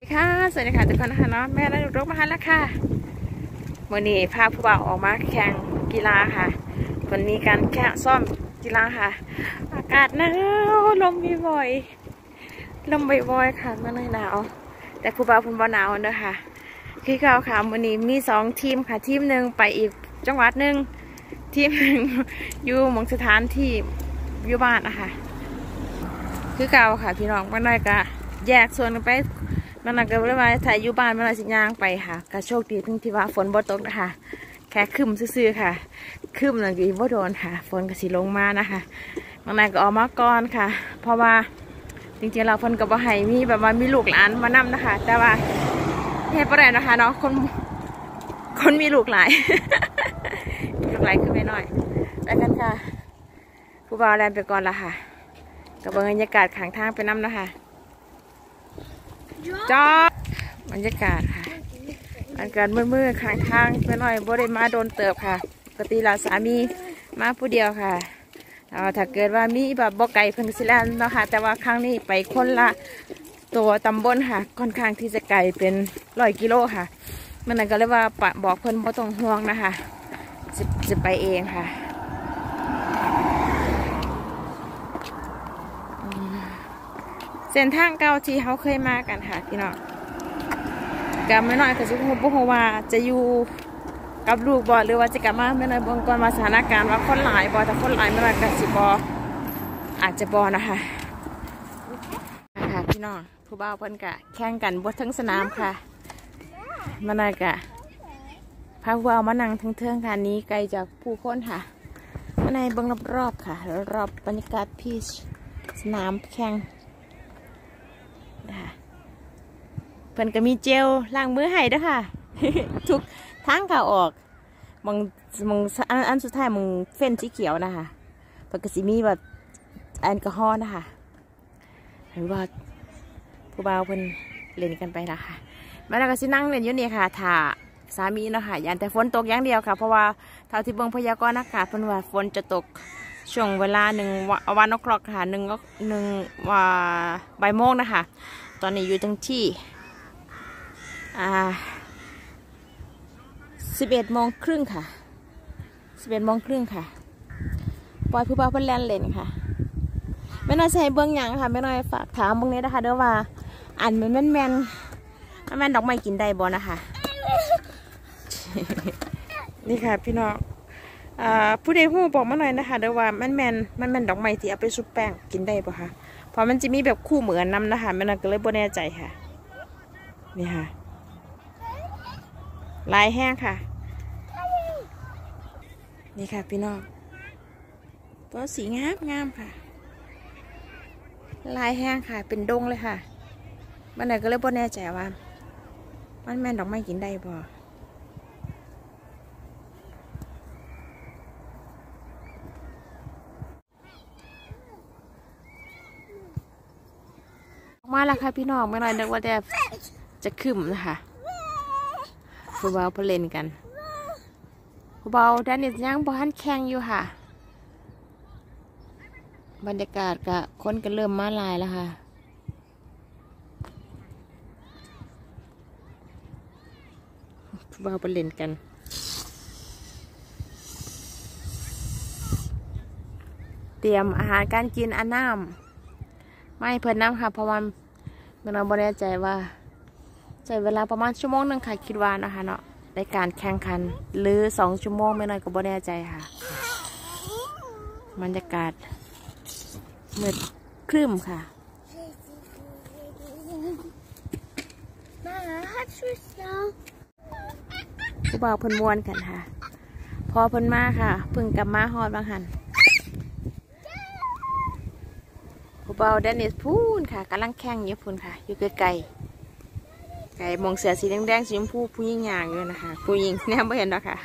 สวัสดีค่ะสวัสดีค่ะทุกคนนะคะเนาะแม่ได้รกมาห้แล้วค่ะวันนี้พาผู้บ่าวออกมาแข่งกีฬาค่ะ วันนี้การแข่งซ่อมกีฬาค่ะ อากาศหนาวลมบ่อยลมบ่อยๆค่ะมันเลยหนาว แต่ผู้บ่าวคุณบ่หนาวเด้อค่ะคือเก่าค่ะวันนี้มีสองทีมค่ะ ทีมหนึ่งไปอีกจังหวัดหนึ่งทีมหนึ่งอยู่หมองสถานที่อยู่บ้านนะคะคือเก่าค่ะพี่น้องมันน้อยก็แยกส่วนกันไป มันนักก็เลยว่าถ่ายอยู่บ้านเมันเลยสิย่างไปค่ะก็โชคดีเพิ่งที่ว่าฝนบ่ตกนะคะแค่คืมซื่อๆค่ะคืมนั่นก็บ่โดนค่ะ ฝนก็สิลงมานะคะบางนายก็ออกมาก่อนค่ะ เพราะว่าจริงๆเราฝนก็บ่ให้มีแบบว่ามีลูกหลานมานํนะคะ แต่ว่าเฮ็ดบ่ได้นะคะเนาะคนคนมีลูกหลายลูกหลายขึ้นไปหน่อยแล้วกันค่ะผู้บ่าวแลนไปก่อนละค่ะกับบรรยากาศขางทางไปนํนะคะ จอบรรยากาศค่ะอากาศมืดๆข้างทางไปหน่อยบ่ได้มาโดนเติบค่ะปกติเราสามีมาผู้เดียวค่ะถ้าเกิดว่ามีแบบบ่ไก่เพิ่นสิแลนเนาะค่ะ แต่ว่าครั้งนี้ไปคนละตัวตำบลค่ะ ค่อนข้างที่จะไกลเป็นร้อยกิโลค่ะมันนั่นก็เลยว่าปะบอกเพิ่นบ่ต้องห่วงนะคะจะจะไปเองค่ะ เส้นทางเก่าที่เขาเคยมากันค่ะพี่น้องกลับไม่น้อยก็จะพูดบ่ว่าจะอยู่กับลูกบอหรือว่าจะกลับมาไม่น้อยเบงก่อนว่าสถานการณ์ว่าคนหลายบอถ้าคนหลายไม่น้อยก็สิบออาจจะบอนะคะค่ะพี่น้องผู้บ่าวเพิ่นกะแข่งกันบนทั้งสนามค่ะม่น้อยกะพาผู้บ่าวมานั่งทั้งเทืองค่ะนี้ไกลจากผู้คนค่ะมาในเบิ้งรอบๆค่ะ รอบบรรยากาศพีชสนามแข่ง นะคะเพิ่นก็มีเจลล้างมือให้ด้วยค่ะ ทุกทางขาออกมองมองอันอันสุดท้ายมองเฟ้นสีเขียวนะคะเพิ่นก็สิมีแบบแอลกอฮอล์นะคะหรือว่าผู้บ่าวเพิ่นเล่นกันไปละคะมาแล้วก็สินั่งเล่นอยู่นี่ค่ะถ่าสามีเนาะค่ะยันแต่ฝนตกอย่างเดียวค่ะ เพราะว่าเท่าที่เบิ่งพยากรณ์อากาศเพิ่นว่าฝนจะตกช่วงเวลาหนึ่งวันนกครอกค่ะหนึ่งหนึ่งว่าบ่ายโมงนะคะ ตอนนี้อยู่ทั้งที่ อ่าสิบเอ็ดโมงครึ่งค่ะสิบเอ็ดโมงครึ่งค่ะปล่อยผู้บ่าวเพิ่นแลนเลนค่ะไม่น่าใช่เบื้องยังค่ะไม่น่าฝากถามเบื้องนี้นะคะเด้อว่าอันเหมันแม่นแม่นมันแม่นดอกไม้กินได้บ่นะคะ นี่ค่ะพี่น้องอ่าผู้ใดหูบอกมาหน่อยนะคะเดี๋ยวว่ามันแมนมันแมนดอกไม้ที่เอาไปซุปแป้งกินได้ปะคะเพราะมันจะมีแบบคู่เหมือนน้ำนะคะแม่นก็เลยบ่แน่ใจค่ะ นี่ค่ะ ลายแห้งค่ะ นี่ค่ะพี่น้องตัวสีงามงามค่ะ ลายแห้งค่ะ เป็นดงเลยค่ะมันไหนก็เลยบ่แน่ใจว่า มันแมนดอกไม้กินได้บ่ออกมาแล้วค่ะพี่น้องไม่น้อยนึกว่าจะจะขึ้นนะคะ ผู้เบาเพนเล่นกันผู้เบาแดนนิสยังบ้านแข่งอยู่ค่ะ บรรยากาศกะคนก็เริ่มมาลายแล้วค่ะผู้เบาเพนเล่นกันเตรียมอาหารการกินอันน้ำไม่เพิ่นน้ำค่ะเพราะว่าเมื่อเราบ่แน่ใจว่า ใช้เวลาประมาณชั่วโมงหนึงค่ะคิดว่านะคะเนาะในการแข่งขันหรือสองชั่วโมงไม่น้อยก็บ่แน่ใจค่ะบรรยากาศมืดครึ้มค่ะผู้บ่าวเพิ่นมวนกันค่ะ พอเพิ่นมาค่ะเพิ่งกลับมาฮอดบางหันผู้เบาเดนิสพูนค่ะกำลังแข่งอยู่พูนค่ะ อยู่ไกลๆ ไก่มองเสือสีแดงๆสีชมพูผู้หญิงอย่างอยู่นะคะ ผู้หญิงแนบไม่เห็นหรอกค่ะ